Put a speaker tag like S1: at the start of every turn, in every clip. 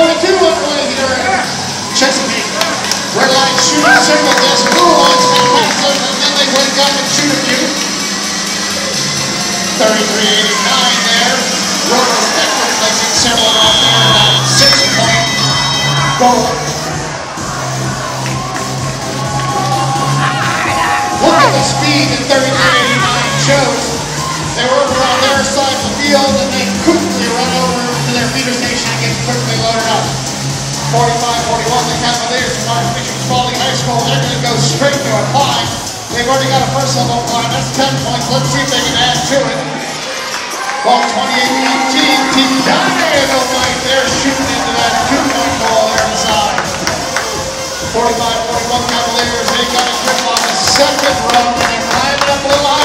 S1: going to underway here in Chesapeake. Red line shooting circle Yes, blue ones and them, and then they wake up and shoot at you. 33.89 there. Rover Beckford placing several off there about six point goal. Look at the speed that 33.89 shows. They were over on their side of the field and they quickly run over to their feeder station quickly loaded up. 45-41, the Cavaliers from Archbishop Spalding High School, they're going to go straight to a climb. They've already got a first level climb, that's 10 points. Let's see if they can add to it. Ball 28-18, Team Dynamo right there shooting into that two-point ball there inside. 45-41 Cavaliers, they got a grip on the second run, and they're climbing up a little higher.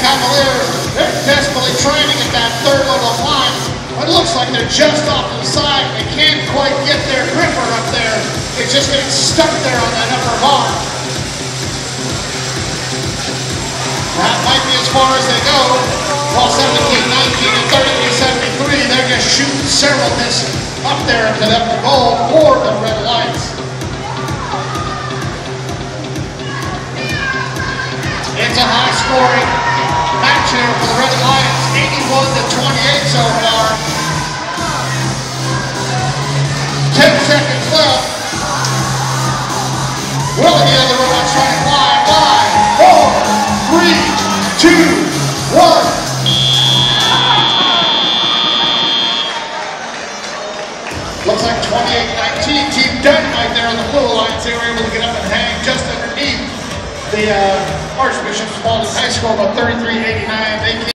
S1: Cavaliers, they're desperately trying to get that third level line, But it looks like they're just off the side. They can't quite get their gripper up there. It's just getting stuck there on that upper bar. That might be as far as they go. While 17, 19, and 33, 73, they're just shooting several this up there into the upper goal for the Red Lights. It's a high scoring match here for the Red Lions, 81 to 28 so far. 10 seconds left. Will the other robot trying to climb? Five, four, three, two, one. Looks like 28-19, Team Dynamite there on the blue were able to get up and hang just underneath the uh, Archbishop Spalding High School, about 33-89. They